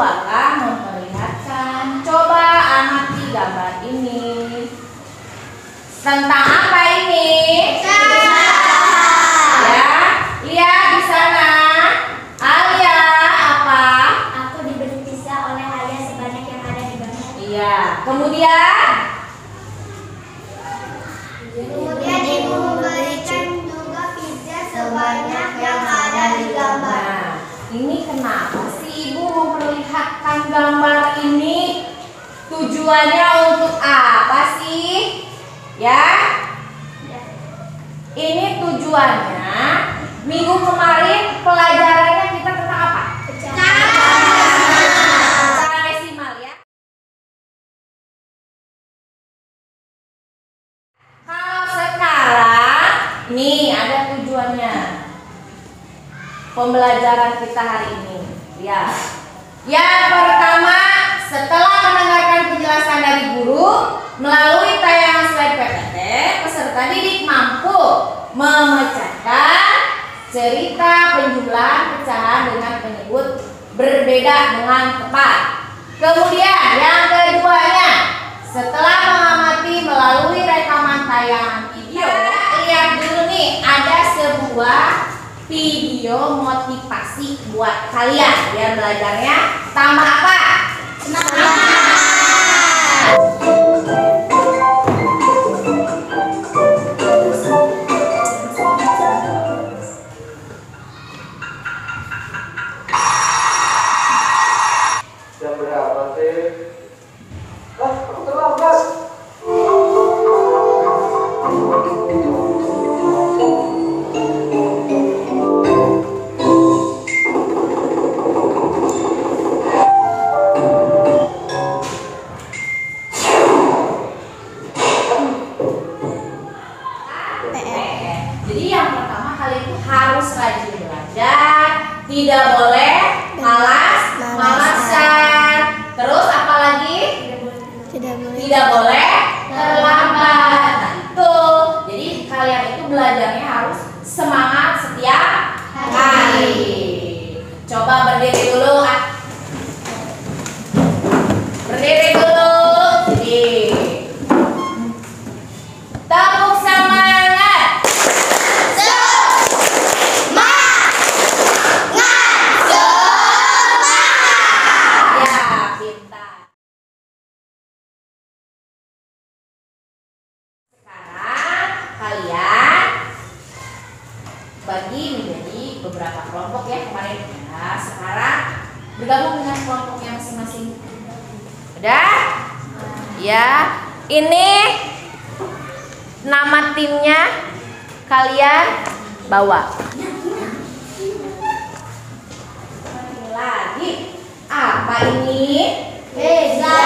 ibu akan memperlihatkan. Coba amati gambar ini. Tentang apa ini? Ya, lihat di sana. Alia apa? Aku diberi pizza oleh ayah sebanyak yang ada di gambar. Iya. Kemudian Kemudian ibu memberikan juga pizza sebanyak yang ada di gambar. Nah, ini kenapa sih ibu memperlihatkan gambar ini? Tujuannya untuk apa sih? Ya? Ini tujuannya minggu kemarin pelajarannya kita tentang apa? Ya. Kalau sekarang nih ada tujuannya pembelajaran kita hari ini. Ya. Yang pertama, setelah mendengarkan penjelasan dari guru melalui tayangan slide PPT, peserta didik mampu memecahkan cerita penjumlahan pecahan dengan penyebut berbeda dengan tepat. Kemudian yang keduanya, setelah mengamati melalui rekaman tayangan video, lihat dulu nih ada sebuah video motivasi buat kalian biar belajarnya tambah apa? Belajarnya harus semangat setiap hari. Coba berdiri dulu. ah. Berdiri dulu. Jadi tepuk semangat. Ya, pintar. Sekarang kalian bagi menjadi beberapa kelompok ya kemarin ya. Sekarang bergabung dengan kelompoknya masing-masing. Udah? Ya. Ini nama timnya kalian bawa. Lagi apa ini? Beza.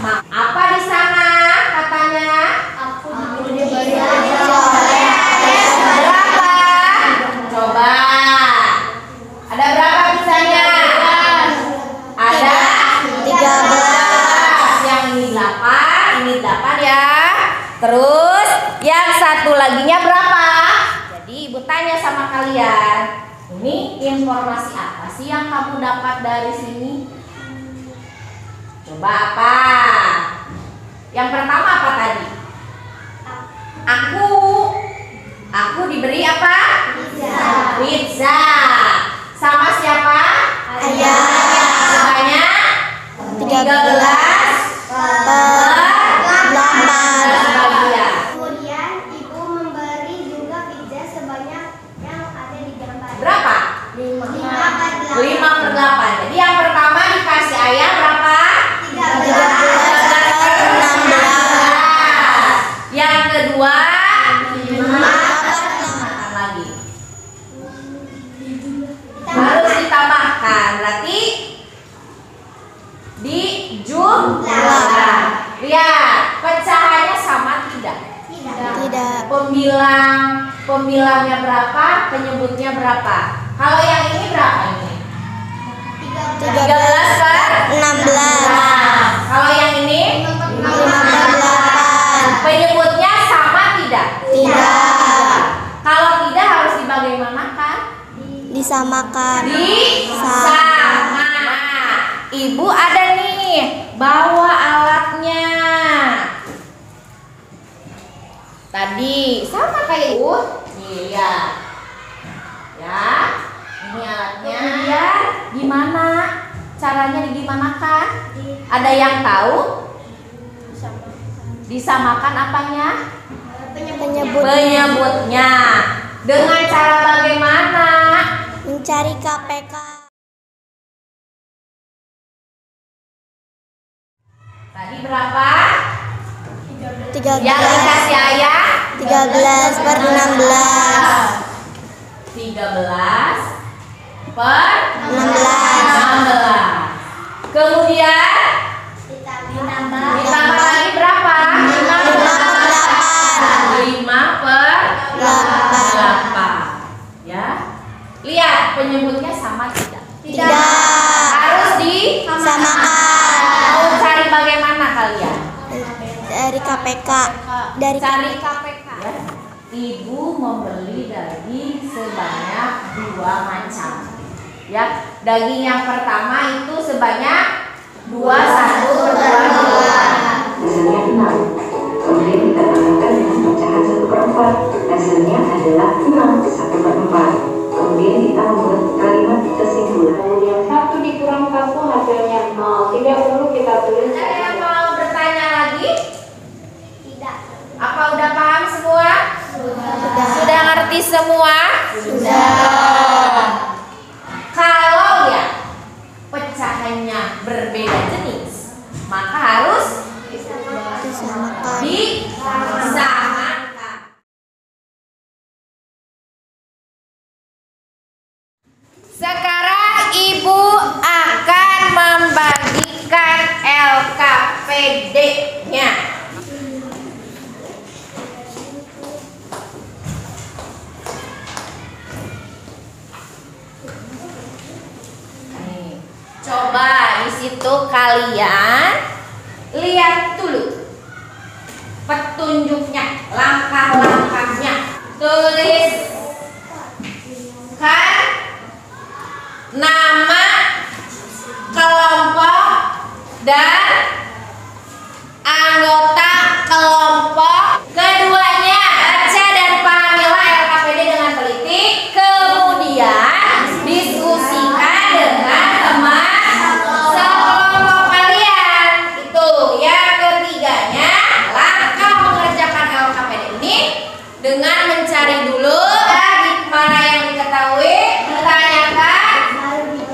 Ma- apa di sana katanya? Aku diberi pizza oleh Berapa? Coba. Ada berapa pizzanya? Ada Tiga belas. Yang ini delapan, ini delapan ya. Terus yang satu laginya berapa? Jadi ibu tanya sama kalian. Ini informasi apa sih yang kamu dapat dari sini? Coba apa? Yang pertama apa tadi? Aku Aku diberi apa? Pizza. Sama siapa? Ayah. Sebanyak 13 Per delapan. bagian. Kemudian ibu memberi juga pizza sebanyak yang ada di gambar. Berapa? Lima per 5 per 8. Jadi yang pertama dikasih ayah berapa? Tiga 13 per 16. Yang kedua tambahkan lagi. Harus ditambahkan. Berarti di jumlah. Lihat, pecahannya sama tidak? Tidak. Pembilang pembilangnya berapa? Penyebutnya berapa? Kalau yang ini berapa ini? 13 per 16. Nah, kalau yang ini Lima per delapan. penyebutnya sama tidak? Tidak. Kalau tidak harus dibagaimanakan? Disamakan. Di Sama. sama. Ibu ada nih, bawa alatnya. Tadi sama kayak ibu. Lihat. Ya. Ini alatnya. Kemudian gimana? Caranya digimanakan? Ada yang tahu? Disamakan apanya? Penyebut Penyebutnya. Dengan cara bagaimana? Mencari KPK. Tadi berapa? Tiga Yang belas. dikasih ayah? 13 per 16. 13 per 16. 16. Kemudian ditambah lagi berapa? 5 per 5 per 8. Ya. Lihat penyebutnya sama tidak? 8. Tidak. Harus disamakan. Mau cari bagaimana kalian? Dari KPK. Dari cari KPK. Ibu membeli daging sebanyak dua macam. Ya, daging yang pertama itu sebanyak dua satu per dua dua. Hasilnya 6. Kemudian kita tambahkan dengan pecahan 1 per 4. Hasilnya adalah 6, 1 per 4. Kemudian semua? Sudah. Kalau ya pecahannya berbeda jenis, maka harus Disamakan. disamakan. Sekarang ibu akan membagikan LKPD-nya. Nih, Coba di situ kalian lihat dulu petunjuknya, langkah-langkahnya. Tulis kan nama kelompok dan anggota kelompok keduanya baca dan pahamilah LKPD dengan teliti kemudian diskusikan dengan teman sekelompok kalian itu yang ketiganya langkah mengerjakan LKPD ini dengan mencari dulu di mana yang diketahui ditanyakan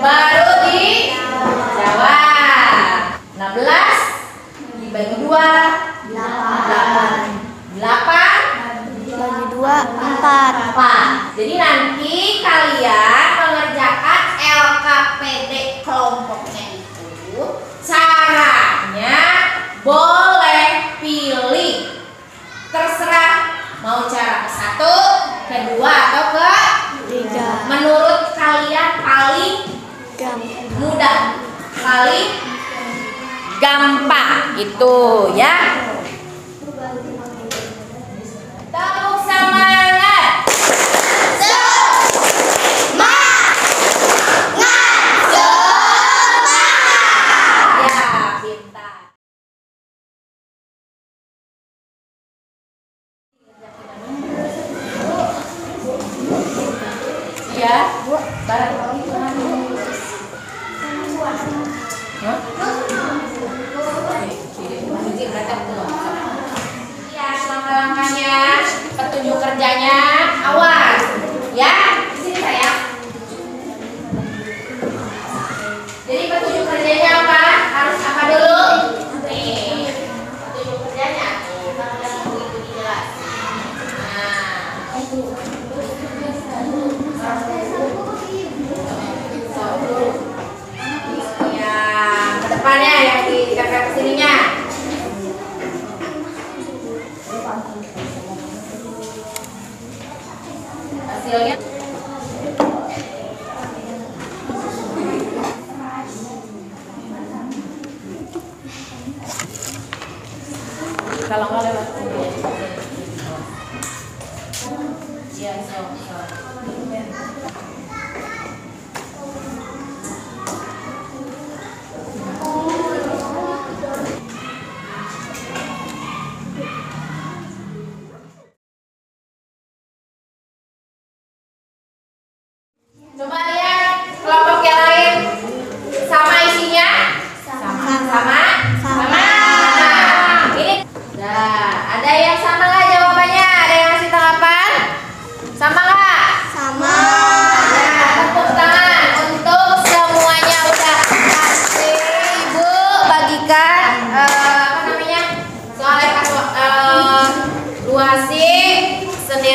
baru dijawab 16 dibagi 2 8 8 Bagi dua, empat. 4 jadi nanti kalian mengerjakan LKPD kelompoknya itu caranya boleh pilih terserah mau cara ke satu kedua atau ke Tiga. menurut kalian paling Gampang. mudah paling gampang itu siêu nhất Kalau nggak lewat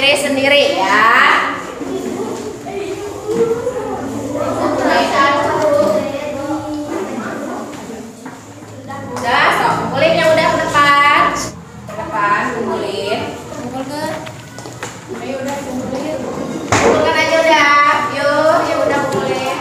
sendiri-sendiri ya. Udah, sok. Kumpulin yang udah ke depan. Ayo udah kumpulin. Kumpulkan aja udah. Yuk, ya udah kumpulin.